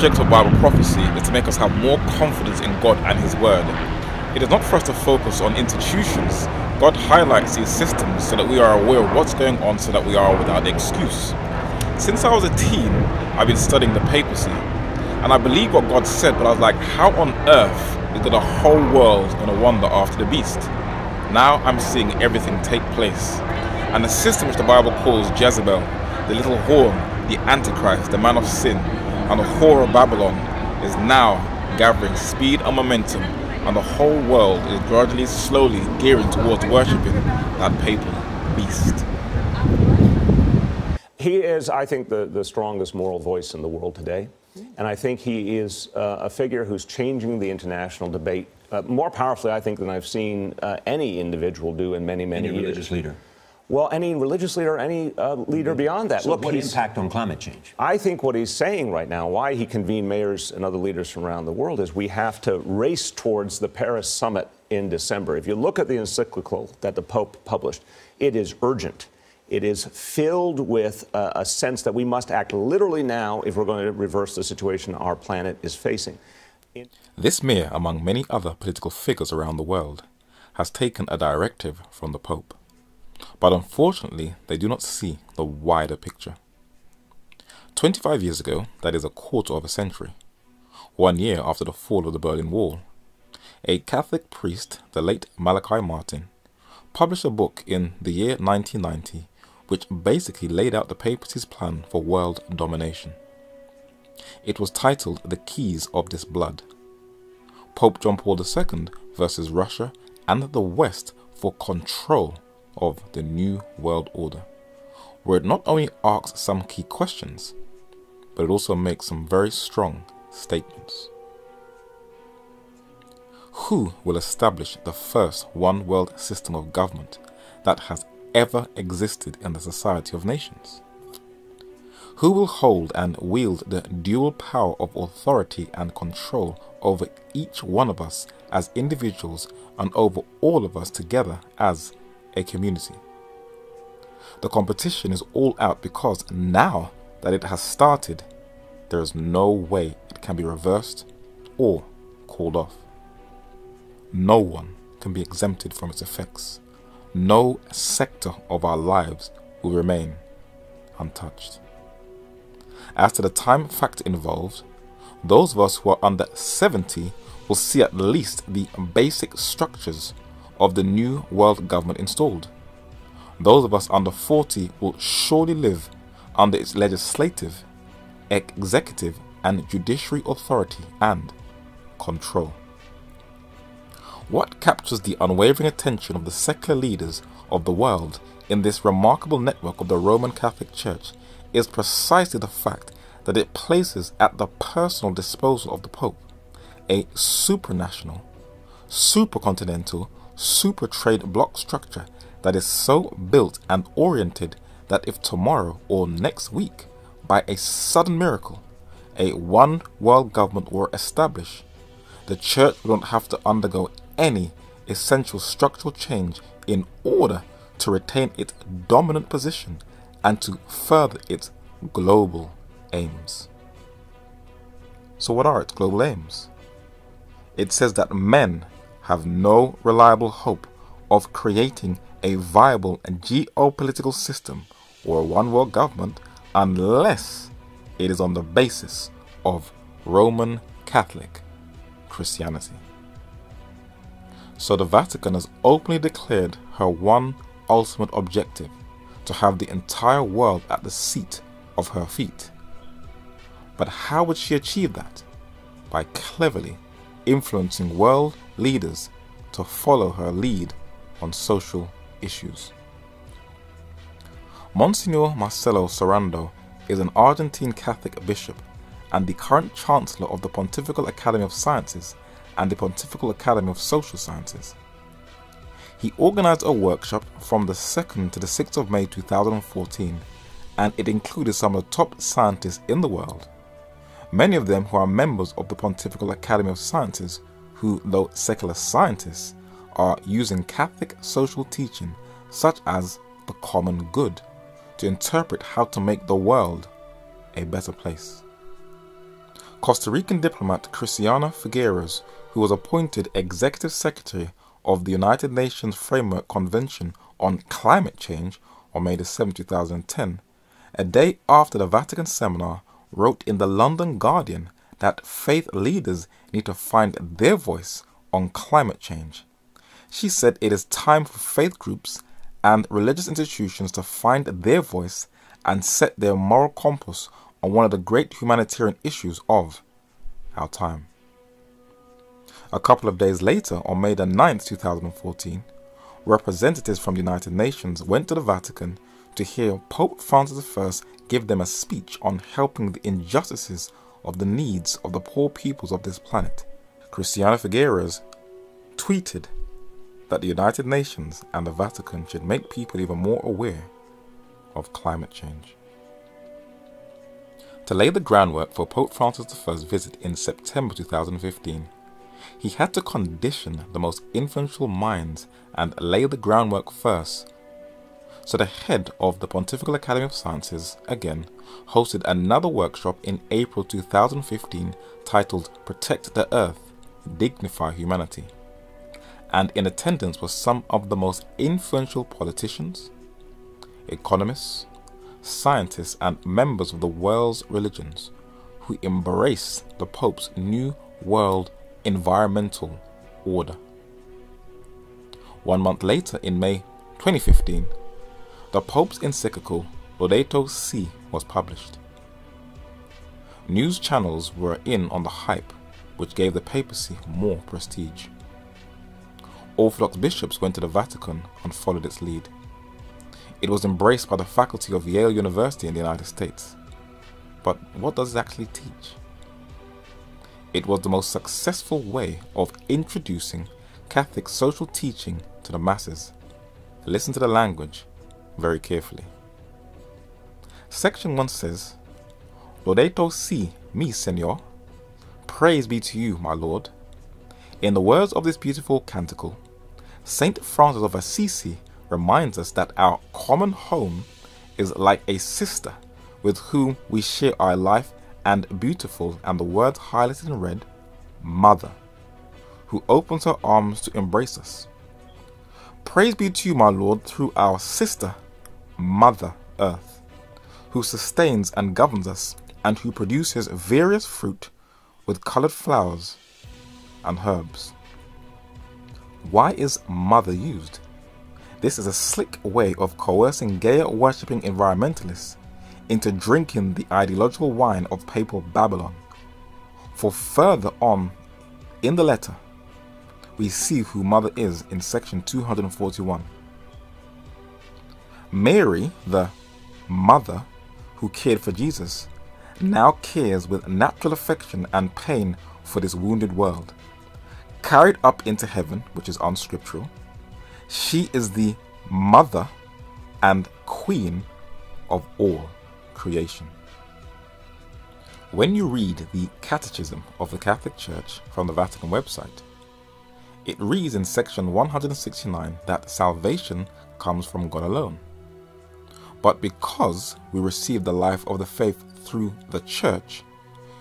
Object of Bible prophecy is to make us have more confidence in God and His Word. It is not for us to focus on institutions. God highlights these systems so that we are aware of what's going on so that we are without excuse. Since I was a teen, I've been studying the papacy. And I believe what God said, but I was like, how on earth is the whole world going to wander after the beast? Now I'm seeing everything take place. And the system which the Bible calls Jezebel, the little horn, the Antichrist, the man of sin, and the whore of Babylon is now gathering speed and momentum, and the whole world is gradually, slowly gearing towards worshipping that papal beast. He is, I think, the, the strongest moral voice in the world today. And I think he is uh, a figure who's changing the international debate uh, more powerfully, I think, than I've seen uh, any individual do in many, many any years. religious leader. Well, any religious leader, any uh, leader beyond that. So Look, what impact on climate change? I think what he's saying right now, why he convened mayors and other leaders from around the world, is we have to race towards the Paris summit in December. If you look at the encyclical that the Pope published, it is urgent. It is filled with a, a sense that we must act literally now if we're going to reverse the situation our planet is facing. This mayor, among many other political figures around the world, has taken a directive from the Pope. But unfortunately, they do not see the wider picture. 25 years ago, that is a quarter of a century, one year after the fall of the Berlin Wall, a Catholic priest, the late Malachi Martin, published a book in the year 1990 which basically laid out the papacy's plan for world domination. It was titled The Keys of This Blood. Pope John Paul II versus Russia and the West for control of the New World Order, where it not only asks some key questions, but it also makes some very strong statements. Who will establish the first one world system of government that has ever existed in the Society of Nations? Who will hold and wield the dual power of authority and control over each one of us as individuals and over all of us together as a community? The competition is all out because now that it has started, there is no way it can be reversed or called off. No one can be exempted from its effects. No sector of our lives will remain untouched. As to the time factor involved, those of us who are under 70 will see at least the basic structures of the new world government installed. Those of us under 40 will surely live under its legislative, executive, and judiciary authority and control. What captures the unwavering attention of the secular leaders of the world in this remarkable network of the Roman Catholic Church is precisely the fact that it places at the personal disposal of the Pope a supranational, supercontinental, super trade bloc structure that is so built and oriented that if tomorrow or next week, by a sudden miracle, a one world government were established, the church wouldn't have to undergo any essential structural change in order to retain its dominant position and to further its global aims. So, what are its global aims? It says that men have no reliable hope of creating a viable and geopolitical system or a one world government unless it is on the basis of Roman Catholic Christianity. So the Vatican has openly declared her one ultimate objective to have the entire world at the seat of her feet. But how would she achieve that? By cleverly influencing world leaders to follow her lead on social issues. Monsignor Marcelo Sorondo is an Argentine Catholic bishop and the current Chancellor of the Pontifical Academy of Sciences and the Pontifical Academy of Social Sciences. He organized a workshop from the 2nd to the 6th of May 2014, and it included some of the top scientists in the world, many of them who are members of the Pontifical Academy of Sciences, who, though secular scientists, are using Catholic social teaching such as the common good to interpret how to make the world a better place. Costa Rican diplomat Christiana Figueres, who was appointed Executive Secretary of the United Nations Framework Convention on Climate Change on May 7, 2010, a day after the Vatican seminar, wrote in the London Guardian that faith leaders need to find their voice on climate change. She said it is time for faith groups and religious institutions to find their voice and set their moral compass on one of the great humanitarian issues of our time. A couple of days later, on May 9, 2014, representatives from the United Nations went to the Vatican to hear Pope Francis I give them a speech on helping the injustices of the needs of the poor peoples of this planet. Christiana Figueres tweeted that the United Nations and the Vatican should make people even more aware of climate change. To lay the groundwork for Pope Francis I's visit in September 2015, he had to condition the most influential minds and lay the groundwork first. So the head of the Pontifical Academy of Sciences, again, hosted another workshop in April 2015 titled Protect the Earth, Dignify Humanity and in attendance were some of the most influential politicians, economists, scientists, and members of the world's religions who embrace the Pope's New World Environmental Order. One month later, in May 2015, the Pope's encyclical Laudato Si was published. News channels were in on the hype, which gave the papacy more prestige. Orthodox bishops went to the Vatican and followed its lead. It was embraced by the faculty of Yale University in the United States. But what does it actually teach? It was the most successful way of introducing Catholic social teaching to the masses. Listen to the language very carefully. Section 1 says, Laudato si, mi, Senor. Praise be to you, my Lord. In the words of this beautiful canticle, Saint Francis of Assisi reminds us that our common home is like a sister with whom we share our life and beautiful, and the words highlighted in red, Mother, who opens her arms to embrace us. Praise be to you, my Lord, through our sister, Mother Earth, who sustains and governs us, and who produces various fruit with colored flowers and herbs. Why is mother used? This is a slick way of coercing Gaia worshipping environmentalists into drinking the ideological wine of papal Babylon. For further on in the letter, we see who Mother is in section 241. Mary, the mother who cared for Jesus, now cares with natural affection and pain for this wounded world carried up into heaven, which is unscriptural. She is the mother and queen of all creation. When you read the Catechism of the Catholic Church from the Vatican website, it reads in section 169 that salvation comes from God alone. But because we receive the life of the faith through the church,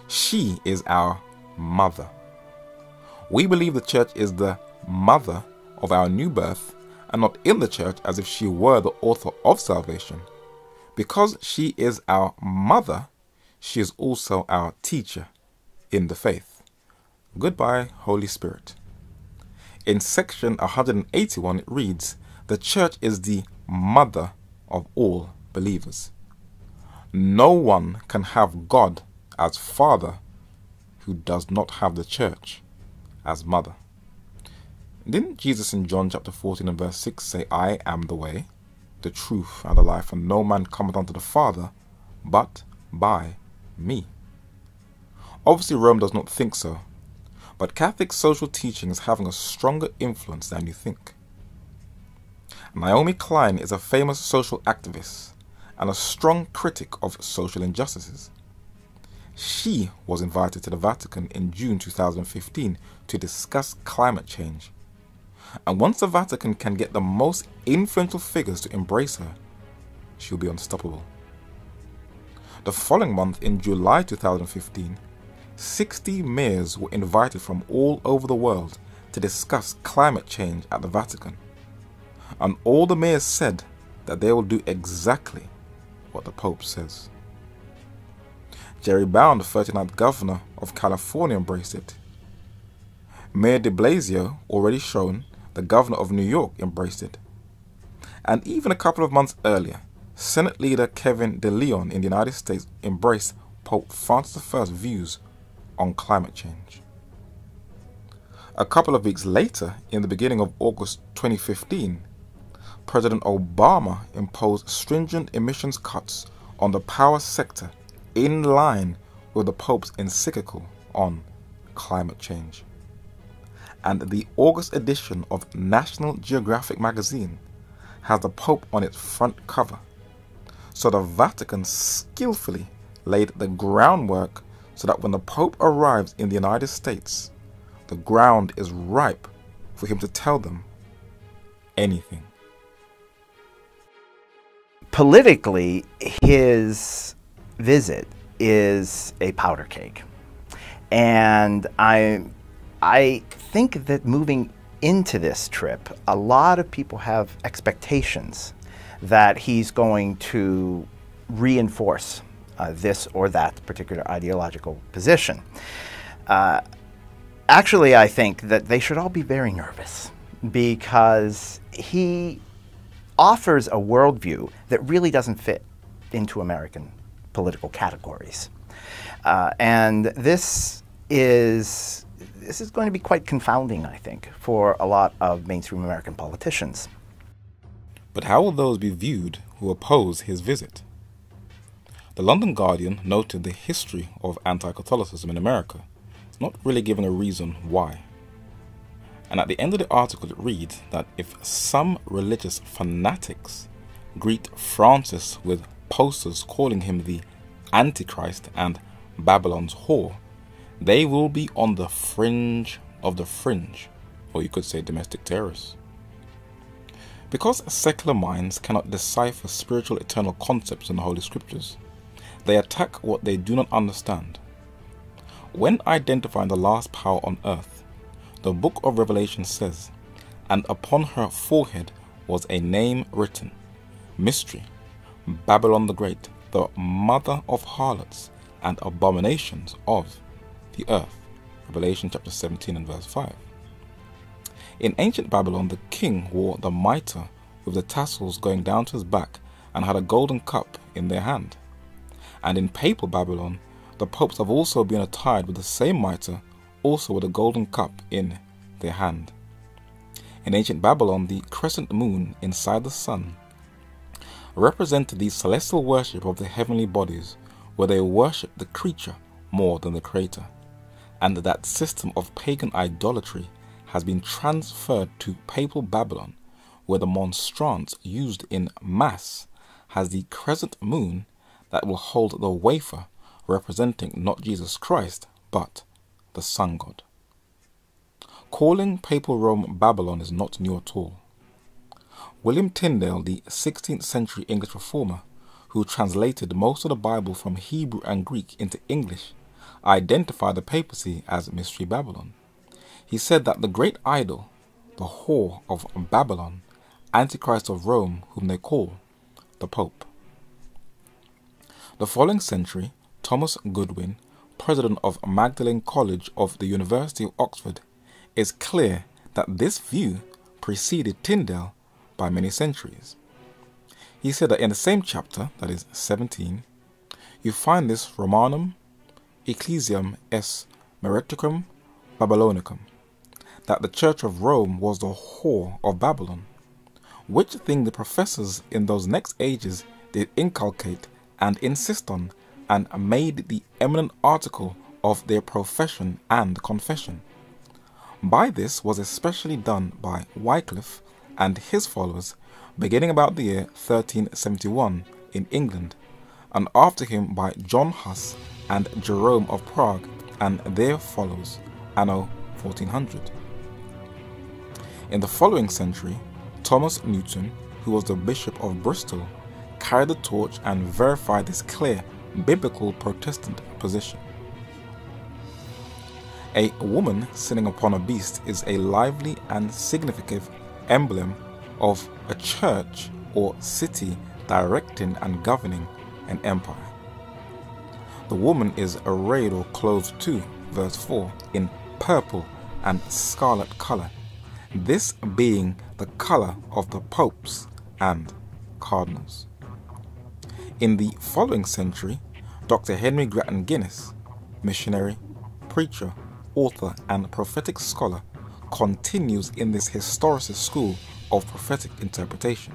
she is our mother. We believe the church is the mother of our new birth and not in the church as if she were the author of salvation. Because she is our mother, she is also our teacher in the faith. Goodbye, Holy Spirit. In section 181, it reads The church is the mother of all believers. No one can have God as Father who does not have the church as mother. Didn't Jesus in John chapter 14 and verse 6 say, I am the way, the truth, and the life, and no man cometh unto the Father but by me? Obviously, Rome does not think so, but Catholic social teaching is having a stronger influence than you think. Naomi Klein is a famous social activist and a strong critic of social injustices. She was invited to the Vatican in June 2015 to discuss climate change. And once the Vatican can get the most influential figures to embrace her, she'll be unstoppable. The following month, in July 2015, 60 mayors were invited from all over the world to discuss climate change at the Vatican. And all the mayors said that they will do exactly what the Pope says. Jerry Brown, the 39th governor of California, embraced it. Mayor de Blasio, already shown, the governor of New York, embraced it. And even a couple of months earlier, Senate leader Kevin De Leon in the United States embraced Pope Francis I's views on climate change. A couple of weeks later, in the beginning of August 2015, President Obama imposed stringent emissions cuts on the power sector in line with the Pope's encyclical on climate change. And the August edition of National Geographic magazine has the Pope on its front cover. So the Vatican skillfully laid the groundwork so that when the Pope arrives in the United States, the ground is ripe for him to tell them anything. Politically, his visit is a powder cake. And I, I think that moving into this trip, a lot of people have expectations that he's going to reinforce uh, this or that particular ideological position. Uh, actually, I think that they should all be very nervous because he offers a worldview that really doesn't fit into American political categories. Uh, and this is this is going to be quite confounding, I think, for a lot of mainstream American politicians. But how will those be viewed who oppose his visit? The London Guardian noted the history of anti Catholicism in America, not really giving a reason why. And at the end of the article, it reads that if some religious fanatics greet Francis with posters calling him the Antichrist and Babylon's whore, they will be on the fringe of the fringe, or you could say domestic terrorists. Because secular minds cannot decipher spiritual eternal concepts in the Holy Scriptures, they attack what they do not understand. When identifying the last power on earth, the book of Revelation says, And upon her forehead was a name written Mystery, Babylon the Great, the mother of harlots and abominations of the earth. Revelation chapter 17 and verse 5. In ancient Babylon, the king wore the mitre with the tassels going down to his back and had a golden cup in their hand. And in papal Babylon, the popes have also been attired with the same mitre, also with a golden cup in their hand. In ancient Babylon, the crescent moon inside the sun represented the celestial worship of the heavenly bodies, where they worshipped the creature more than the creator, and that system of pagan idolatry has been transferred to papal Babylon, where the monstrance used in Mass has the crescent moon that will hold the wafer representing not Jesus Christ, but the sun god. Calling papal Rome Babylon is not new at all. William Tyndale, the 16th century English reformer, who translated most of the Bible from Hebrew and Greek into English, identified the papacy as Mystery Babylon. He said that the great idol, the whore of Babylon, Antichrist of Rome, whom they call the Pope. The following century, Thomas Goodwin, president of Magdalen College of the University of Oxford, is clear that this view preceded Tyndale by many centuries. He said that in the same chapter, that is 17, you find this Romanum Ecclesiam S. Meretricum Babylonicum, that the Church of Rome was the whore of Babylon, which thing the professors in those next ages did inculcate and insist on, and made the eminent article of their profession and confession. By this was especially done by Wycliffe and his followers beginning about the year 1371 in England, and after him by John Huss and Jerome of Prague and their followers, anno 1400. In the following century, Thomas Newton, who was the Bishop of Bristol, carried the torch and verified this clear biblical Protestant position. A woman sitting upon a beast is a lively and significant emblem of a church or city directing and governing an empire. The woman is arrayed or clothed too, verse 4, in purple and scarlet color, this being the color of the popes and cardinals. In the following century, Dr. Henry Grattan Guinness, missionary, preacher, author, and prophetic scholar, continues in this historicist school of prophetic interpretation.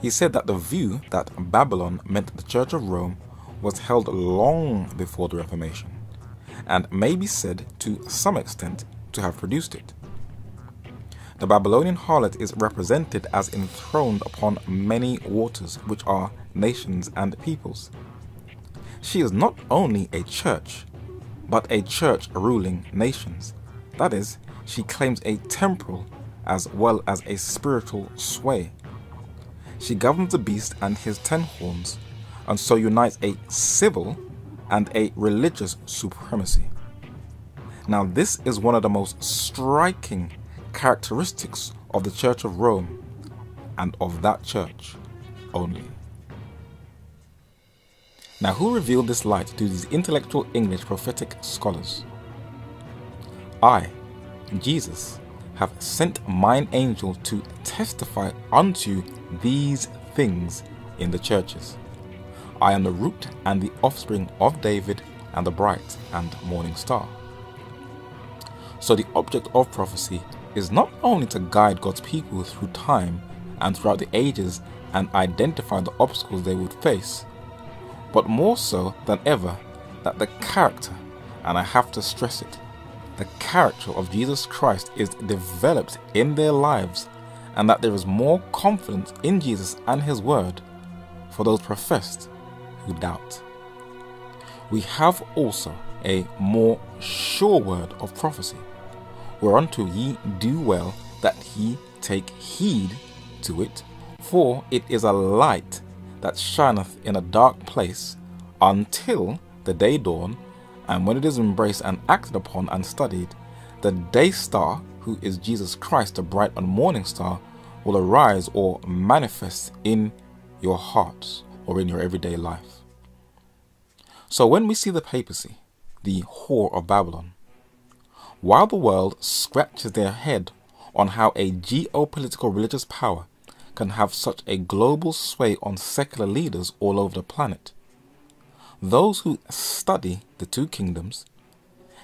He said that the view that Babylon meant the Church of Rome was held long before the Reformation, and may be said to some extent to have produced it. The Babylonian harlot is represented as enthroned upon many waters, which are nations and peoples. She is not only a church, but a church ruling nations. That is, she claims a temporal as well as a spiritual sway. She governs the beast and his ten horns, and so unites a civil and a religious supremacy. Now, this is one of the most striking characteristics of the Church of Rome and of that church only. Now, who revealed this light to these intellectual English prophetic scholars? I, Jesus, have sent mine angel to testify unto these things in the churches. I am the root and the offspring of David and the bright and morning star. So, the object of prophecy is not only to guide God's people through time and throughout the ages and identify the obstacles they would face, but more so than ever that the character, and I have to stress it, the character of Jesus Christ is developed in their lives and that there is more confidence in Jesus and His Word for those professed who doubt. We have also a more sure word of prophecy, whereunto ye do well that ye take heed to it, for it is a light that shineth in a dark place until the day dawn and when it is embraced and acted upon and studied, the day star, who is Jesus Christ, the bright and morning star, will arise or manifest in your hearts or in your everyday life. So when we see the papacy, the whore of Babylon, while the world scratches their head on how a geopolitical religious power can have such a global sway on secular leaders all over the planet, those who study the two kingdoms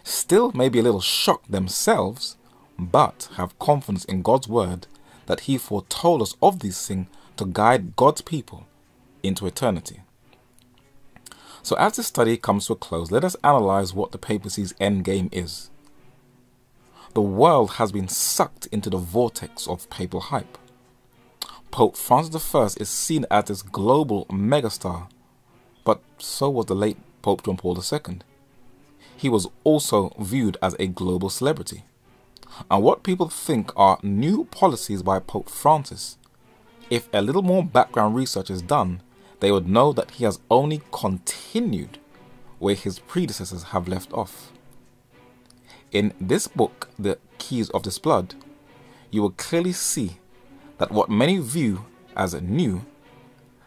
still may be a little shocked themselves, but have confidence in God's word that He foretold us of these things to guide God's people into eternity. So, as this study comes to a close, let us analyze what the papacy's end game is. The world has been sucked into the vortex of papal hype. Pope Francis I is seen as this global megastar but so was the late Pope John Paul II. He was also viewed as a global celebrity. And what people think are new policies by Pope Francis, if a little more background research is done, they would know that he has only continued where his predecessors have left off. In this book, The Keys of This Blood, you will clearly see that what many view as new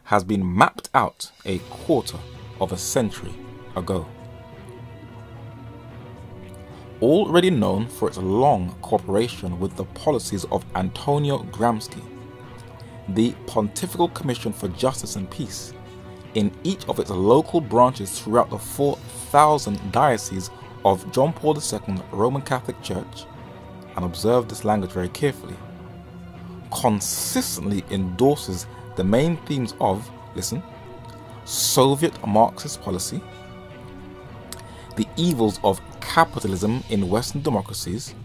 has been mapped out a quarter of a century ago. Already known for its long cooperation with the policies of Antonio Gramsci, the Pontifical Commission for Justice and Peace, in each of its local branches throughout the 4,000 dioceses of John Paul II Roman Catholic Church, and observe this language very carefully, consistently endorses the main themes of, listen, Soviet Marxist policy, the evils of capitalism in Western democracies,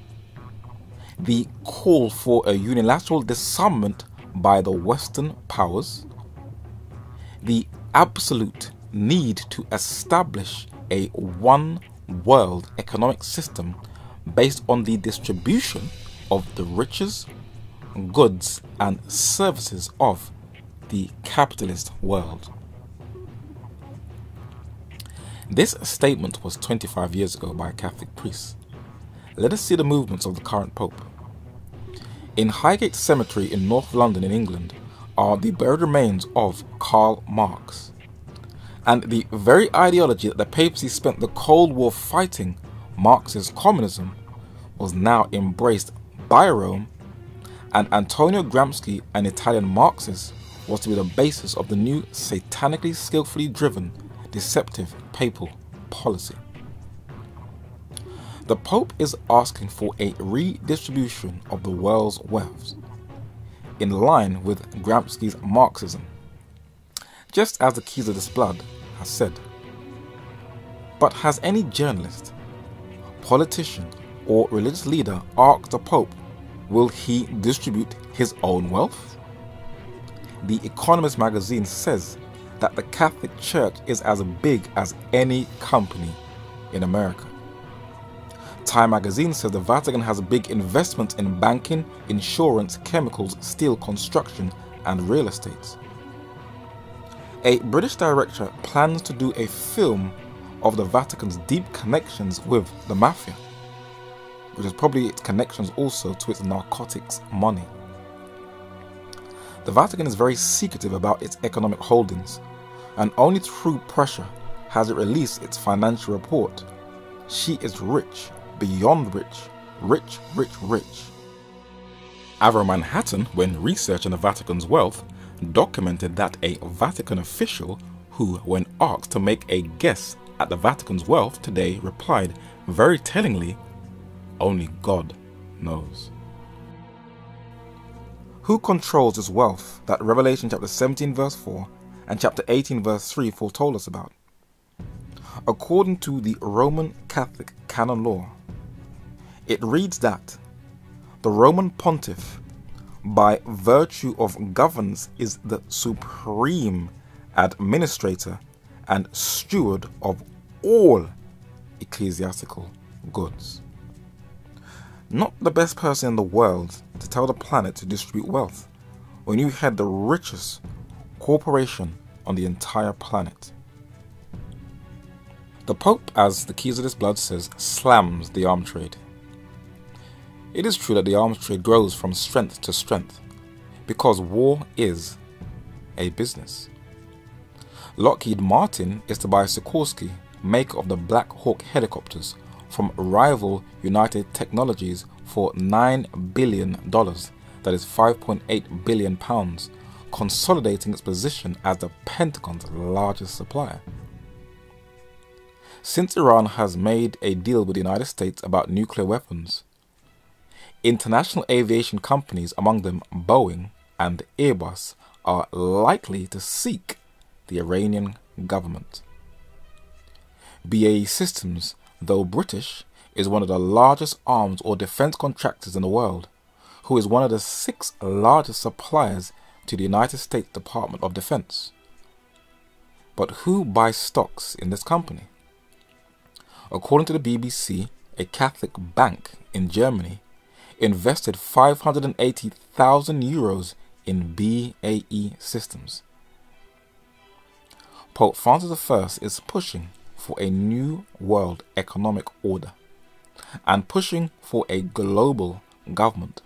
the call for a unilateral disarmament by the Western powers, the absolute need to establish a one world economic system based on the distribution of the riches, goods, and services of the capitalist world. This statement was 25 years ago by a Catholic priest. Let us see the movements of the current Pope. In Highgate Cemetery in North London in England are the buried remains of Karl Marx. And the very ideology that the papacy spent the Cold War fighting, Marxist communism, was now embraced by Rome, and Antonio Gramsci, an Italian Marxist, was to be the basis of the new satanically skillfully driven, deceptive papal policy. The Pope is asking for a redistribution of the world's wealth, in line with Gramsci's Marxism, just as the Keys of this Blood has said. But has any journalist, politician, or religious leader asked the Pope, will he distribute his own wealth? The Economist magazine says that the Catholic Church is as big as any company in America. Time magazine says the Vatican has big investments in banking, insurance, chemicals, steel construction, and real estate. A British director plans to do a film of the Vatican's deep connections with the mafia, which is probably its connections also to its narcotics money. The Vatican is very secretive about its economic holdings, and only through pressure has it released its financial report. She is rich, beyond rich, rich, rich, rich. Avro Manhattan, when researching the Vatican's wealth, documented that a Vatican official who, when asked to make a guess at the Vatican's wealth today, replied very tellingly, Only God knows. Who controls this wealth that Revelation chapter 17, verse 4 and chapter 18, verse 3 foretold us about? According to the Roman Catholic canon law, it reads that the Roman pontiff by virtue of governance, is the supreme administrator and steward of all ecclesiastical goods. Not the best person in the world to tell the planet to distribute wealth when you had the richest corporation on the entire planet. The Pope, as the Keys of this Blood says, slams the arm trade. It is true that the arms trade grows from strength to strength because war is a business. Lockheed Martin is to buy Sikorsky, maker of the Black Hawk helicopters, from rival United Technologies for $9 billion, that is 5.8 billion pounds, consolidating its position as the Pentagon's largest supplier. Since Iran has made a deal with the United States about nuclear weapons, International aviation companies, among them Boeing and Airbus, are likely to seek the Iranian government. BAE Systems, though British, is one of the largest arms or defense contractors in the world, who is one of the six largest suppliers to the United States Department of Defense. But who buys stocks in this company? According to the BBC, a Catholic bank in Germany invested 580,000 euros in BAE systems. Pope Francis I is pushing for a new world economic order and pushing for a global government,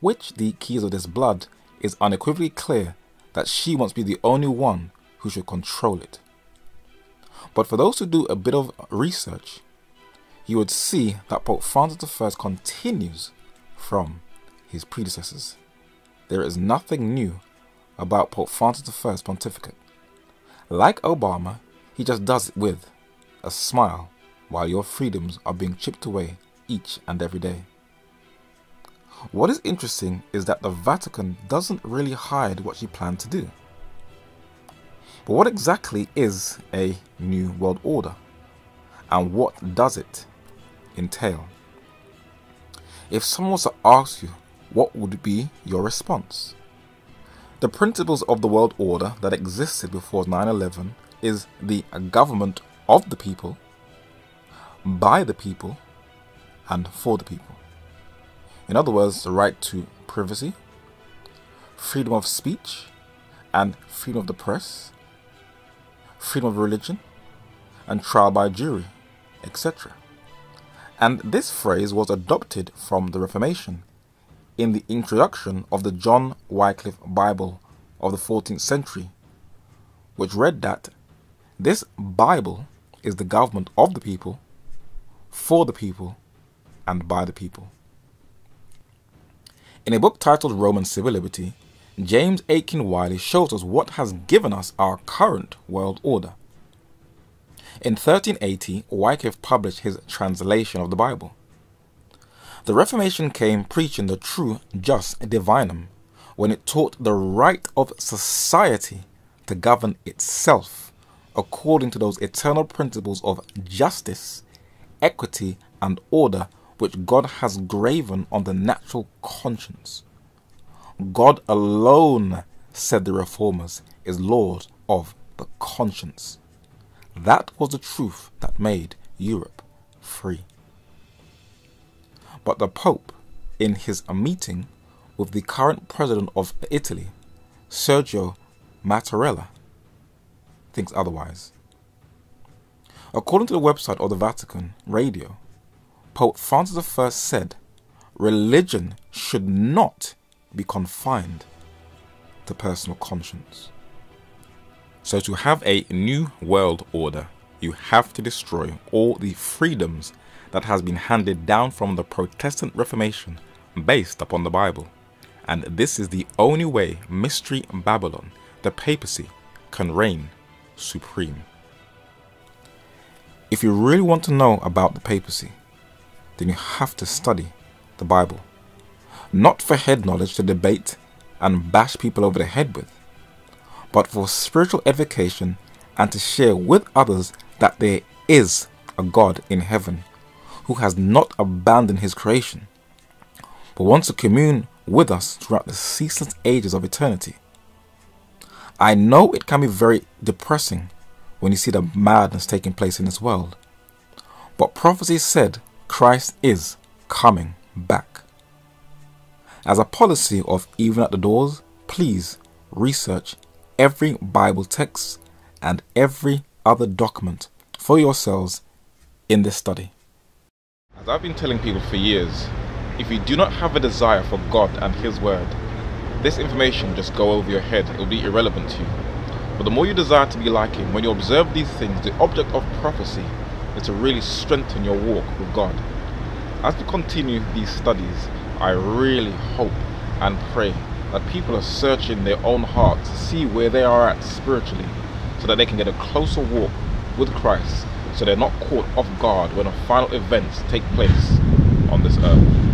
which the keys of this blood is unequivocally clear that she wants to be the only one who should control it. But for those who do a bit of research, you would see that Pope Francis I continues from his predecessors. There is nothing new about Pope Francis I's pontificate. Like Obama, he just does it with a smile while your freedoms are being chipped away each and every day. What is interesting is that the Vatican doesn't really hide what she planned to do. But what exactly is a New World Order? And what does it entail? If someone was to ask you, what would be your response? The principles of the world order that existed before 9 11 is the government of the people, by the people, and for the people. In other words, the right to privacy, freedom of speech, and freedom of the press, freedom of religion, and trial by jury, etc. And this phrase was adopted from the Reformation in the introduction of the John Wycliffe Bible of the 14th century, which read that this Bible is the government of the people, for the people, and by the people. In a book titled Roman Civil Liberty, James Aitken Wylie shows us what has given us our current world order. In 1380, Wycliffe published his translation of the Bible. The Reformation came preaching the true jus divinum when it taught the right of society to govern itself according to those eternal principles of justice, equity, and order which God has graven on the natural conscience. God alone, said the Reformers, is Lord of the conscience. That was the truth that made Europe free. But the Pope, in his meeting with the current president of Italy, Sergio Mattarella, thinks otherwise. According to the website of the Vatican Radio, Pope Francis I said, religion should not be confined to personal conscience. So, to have a new world order, you have to destroy all the freedoms that has been handed down from the Protestant Reformation based upon the Bible. And this is the only way Mystery Babylon, the papacy, can reign supreme. If you really want to know about the papacy, then you have to study the Bible. Not for head knowledge to debate and bash people over the head with, but for spiritual edification and to share with others that there is a God in heaven who has not abandoned his creation, but wants to commune with us throughout the ceaseless ages of eternity. I know it can be very depressing when you see the madness taking place in this world, but prophecy said Christ is coming back. As a policy of even at the doors, please research every Bible text and every other document for yourselves in this study. As I've been telling people for years, if you do not have a desire for God and His Word, this information just go over your head, it will be irrelevant to you. But the more you desire to be like Him, when you observe these things, the object of prophecy is to really strengthen your walk with God. As we continue these studies, I really hope and pray that people are searching their own hearts to see where they are at spiritually so that they can get a closer walk with Christ so they're not caught off guard when the final events take place on this earth.